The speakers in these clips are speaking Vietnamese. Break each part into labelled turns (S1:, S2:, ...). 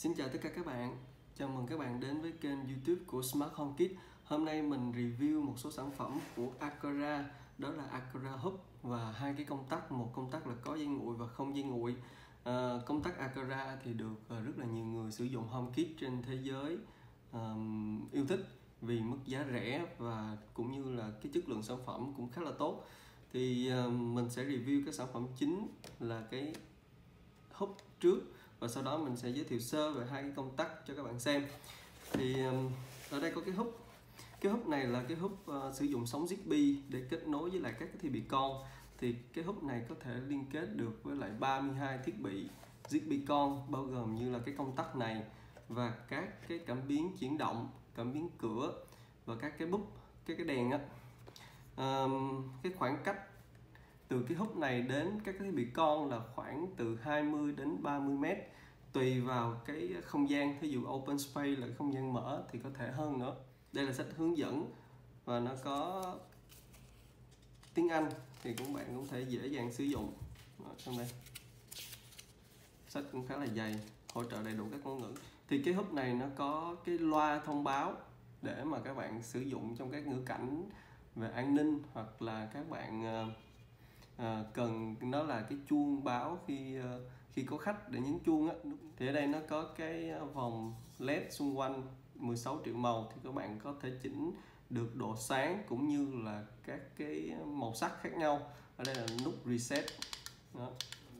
S1: Xin chào tất cả các bạn, chào mừng các bạn đến với kênh youtube của Smart Home Kit Hôm nay mình review một số sản phẩm của Acura Đó là Acura Hub và hai cái công tắc Một công tắc là có dây nguội và không dây nguội. À, Công tắc Acura thì được ờ, rất là nhiều người sử dụng home kit trên thế giới um, yêu thích Vì mức giá rẻ và cũng như là cái chất lượng sản phẩm cũng khá là tốt. Thì uh, mình sẽ review cái sản phẩm chính là cái hút trước và sau đó mình sẽ giới thiệu sơ về hai cái công tắc cho các bạn xem. Thì um, ở đây có cái hút. Cái hút này là cái hút uh, sử dụng sóng Zigbee để kết nối với lại các cái thiết bị con. Thì cái hút này có thể liên kết được với lại 32 thiết bị Zigbee con bao gồm như là cái công tắc này và các cái cảm biến chuyển động cảm biến cửa và các cái búp cái cái đèn á. Um, cái khoảng cách từ cái hút này đến các cái thiết bị con là khoảng từ 20 đến 30 mét tùy vào cái không gian. Thí dụ open space là không gian mở thì có thể hơn nữa. Đây là sách hướng dẫn và nó có tiếng Anh thì cũng bạn cũng thể dễ dàng sử dụng. Ở trong đây. Sách cũng khá là dày hỗ trợ đầy đủ các ngôn ngữ. Thì cái hút này nó có cái loa thông báo để mà các bạn sử dụng trong các ngữ cảnh về an ninh hoặc là các bạn uh, à, cần nó là cái chuông báo khi ờ, khi có khách để nhấn chuông á. Thì ở đây nó có cái ờ, vòng led xung quanh 16 triệu màu thì các bạn có thể chỉnh được độ sáng cũng như là các cái màu sắc khác nhau. Ở đây là nút reset. Đó.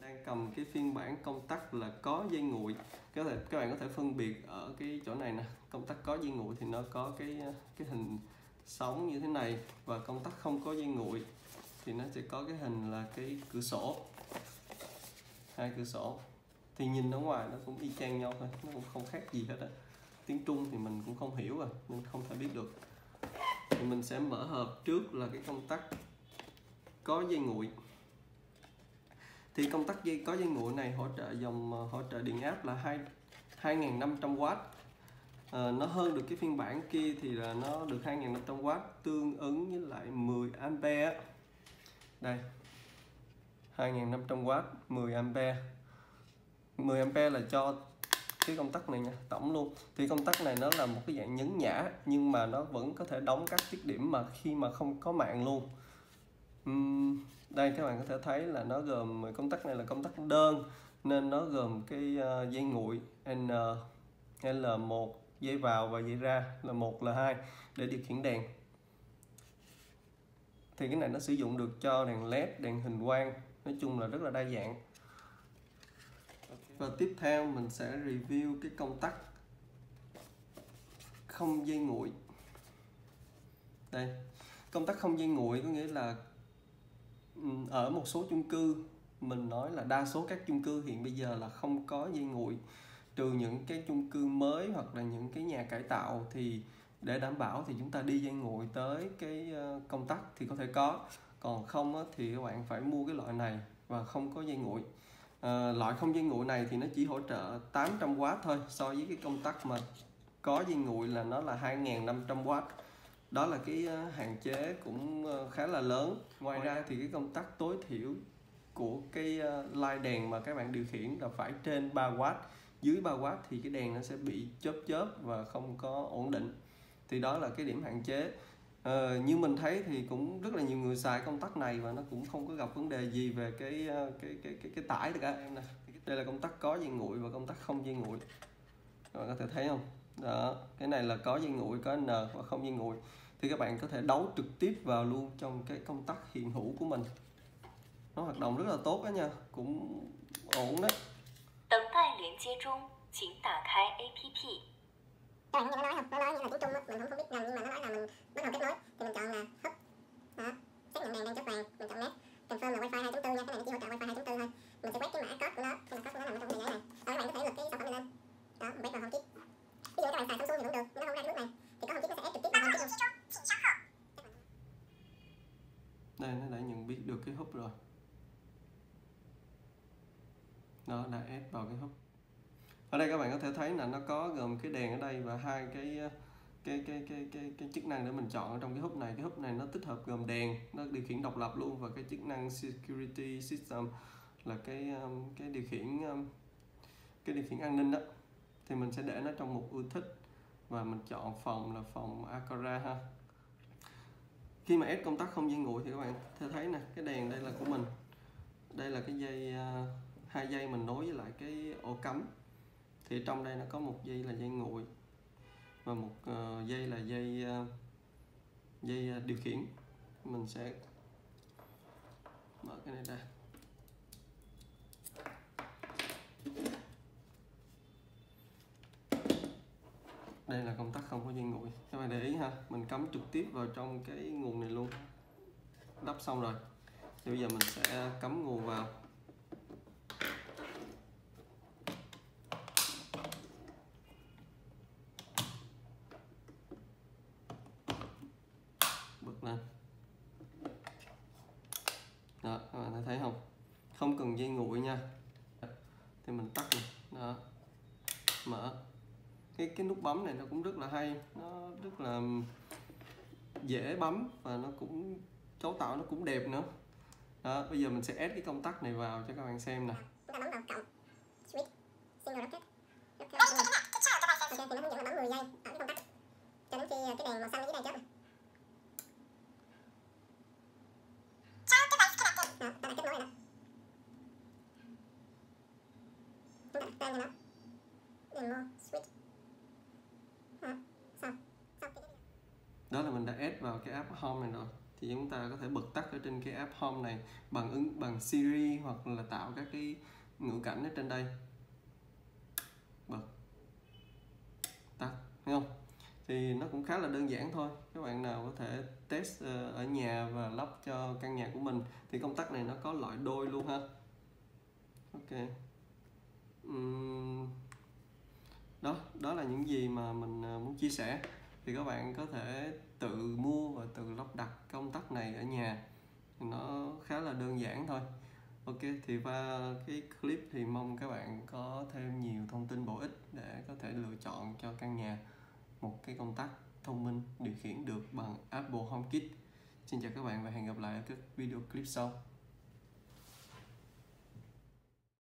S1: Đang cầm cái phiên bản công tắc là có dây nguội. Có thể các bạn có thể phân biệt ở cái chỗ này nè. Công tắc có dây nguội thì nó có cái cái hình sóng như thế này và công tắc không có dây nguội thì nó sẽ có cái hình là cái cửa sổ. Hai cửa sổ. Thì nhìn ở ngoài nó cũng y chang nhau thôi nó cũng không khác gì hết á. Tiếng trung thì mình cũng không hiểu rồi nên không thể biết được. Thì mình sẽ mở hộp trước là cái công tắc có dây nguội. Thì công tắc dây có dây nguội này hỗ trợ dòng ờ, hỗ trợ điện áp là hai 2500W à, ờ, nó hơn được cái phiên bản kia thì là nó được 2500W tương ứng với lại 10 ampere đây. 2500W 10A 10A là cho cái công tắc này nha tổng luôn. Thì công tắc này nó là một cái dạng nhấn nhả nhưng mà nó vẫn có thể đóng các tiết điểm mà khi mà không có mạng luôn. Uhm, đây các bạn có thể thấy là nó gồm công tắc này là công tắc đơn nên nó gồm cái uh, dây nguội N L1 dây vào và dây ra là một là hai để điều khiển đèn thì cái này nó sử dụng được cho đèn led, đèn hình quang. Nói chung là rất là đa dạng. Và tiếp theo mình sẽ review cái công tắc không dây nguội. Đây, công tắc không dây nguội có nghĩa là ừ, ở một số chung cư, mình nói là đa số các chung cư hiện bây giờ là không có dây nguội. Trừ những cái chung cư mới hoặc là những cái nhà cải tạo thì để đảm bảo thì chúng ta đi dây nguội tới cái ờ, công tắc thì có thể có. Còn không thì các bạn phải mua cái loại này và không có dây nguội. À, loại không dây nguội này thì nó chỉ hỗ trợ 800W thôi. So với cái công tắc mà có dây nguội là nó là 2500W đó là cái ờ, hạn chế cũng khá là lớn. Ngoài ra thì cái công tắc tối thiểu của cái light đèn mà các bạn điều khiển là phải trên 3W dưới 3W thì cái đèn nó sẽ bị chớp chớp và không có ổn định thì đó là cái điểm hạn chế à, như mình thấy thì cũng rất là nhiều người xài công tắc này và nó cũng không có gặp vấn đề gì về cái ờ, cái cái cái, cái tải tất cả em nè đây là công tắc có dây nguội và công tắc không dây nguội các bạn có thể thấy không đó cái này là có dây nguội có n và không dây nguội thì các bạn có thể đấu trực tiếp vào luôn trong cái công tắc hiện hữu của mình nó hoạt động rất là tốt đó nha cũng ổn đấy 等待连接中，请打开 APP。 Các bạn nó nói không nó nói như là tiếng trung á mình không, không biết ngầm nhưng mà nó nói là mình bắt đầu kết nối. Thì mình chọn là hấp đó xác nhận đèn đang chấp vàng mình chọn net confirm là wifi 2.4 nha cái này nó chỉ hỗ trợ wifi 2.4 thôi. Mình sẽ quét cái mã code của nó cái mã code của nó nằm trong cái giấy này. Đó các bạn có thể lật cái sản phẩm này lên. Đó mình quét vào home kit. Ví dụ các bạn xài samsung thì cũng được nhưng nó không ra cái này. Thì có home kit nó sẽ ép trực tiếp vào home kit luôn. Đây nó đã nhận biết được cái hub rồi. Đó đã ép vào cái hub ở đây các bạn có thể thấy là nó có gồm cái đèn ở đây và hai cái ờ, cái cái cái cái cái chức năng để mình chọn ở trong cái hút này. Cái hút này nó tích hợp gồm đèn, nó điều khiển độc lập luôn và cái chức năng security system là cái ờ, cái điều khiển ờ, cái điều khiển an ninh đó. Thì mình sẽ để nó trong một ưa thích và mình chọn phòng là phòng Acora ha. Khi mà ép công tắc không dây nguội thì các bạn thấy nè, cái đèn đây là của mình. Đây là cái dây hai dây mình nối với lại cái ổ cắm thì trong đây nó có một dây là dây nguội và một uh, dây là dây uh, dây uh, điều khiển. Mình sẽ mở cái này ra. Đây là công tắc không có dây nguội. Các bạn để ý ha mình cắm trực tiếp vào trong cái nguồn này luôn. Đắp xong rồi. Thì bây giờ mình sẽ cắm nguồn vào bật lên đó các bạn thấy không? Không cần dây nguội nha. Thì mình tắt này đó. Mở. Cái cái nút bấm này nó cũng rất là hay. Nó rất là dễ bấm và nó cũng, cấu tạo nó cũng đẹp nữa. Đó, bây giờ mình sẽ ép cái công tắc này vào cho các bạn xem nè.
S2: Chúng ta bấm vào cộng, switch, single rocket rocket ok thì nó hướng dẫn là bấm 10 giây ở cái công tắc cho đến khi cái đèn màu xanh dưới đây chớp này đó, ta đã kết nối rồi đó chúng ta đặt tên cho nó demo switch đó, xong xong cái
S1: đó là mình đã add vào cái app home này rồi. Thì chúng ta có thể bật tắt ở trên cái app home này bằng ứng bằng Siri hoặc là tạo các cái ngữ cảnh ở trên đây. Bật. Tắt thấy không? Thì nó cũng khá là đơn giản thôi. Các bạn nào có thể test ờ, ở nhà và lắp cho căn nhà của mình thì công tắc này nó có loại đôi luôn ha. Ok. Uhm, đó đó là những gì mà mình ờ, muốn chia sẻ thì các bạn có thể tự mua và tự lắp đặt công tắc này ở nhà. Nó khá là đơn giản thôi. Ok, thì qua cái clip thì mong các bạn có thêm nhiều thông tin bổ ích để có thể lựa chọn cho căn nhà một cái công tắc thông minh điều khiển được bằng Apple HomeKit. Xin chào các bạn và hẹn gặp lại ở các video clip sau.